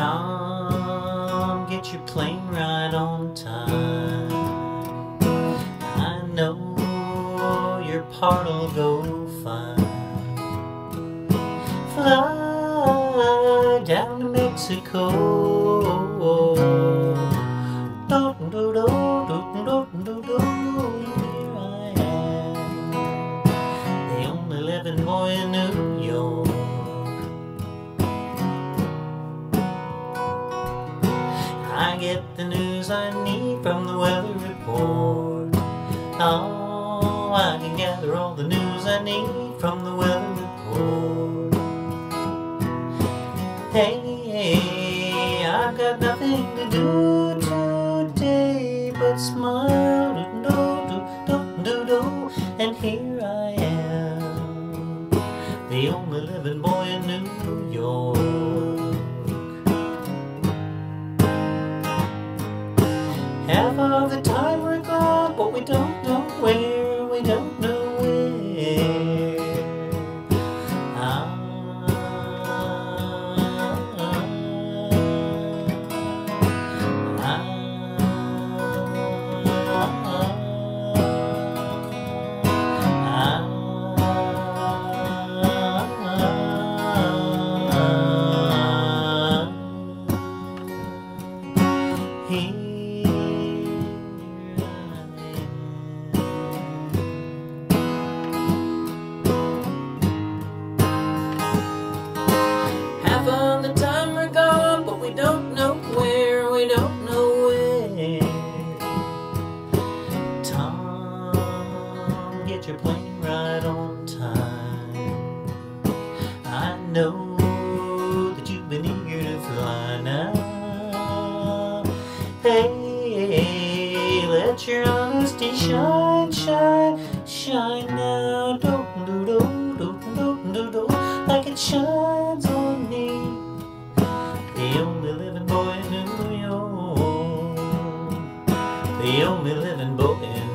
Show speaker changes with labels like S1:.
S1: Tom, get your plane right on time. I know your part'll go fine. Fly down to Mexico. Get the news I need from the weather report. Oh, I can gather all the news I need from the weather report. Hey, I've got nothing to do today but smile, do do do do do, and here I am, the only living boy in New York. Of the time right on time. I know that you've been eager to fly now. Hey, let your honesty shine, shine, shine now. Don't do do do do do do like it shines on me. The only living boy in New York. The only living boy in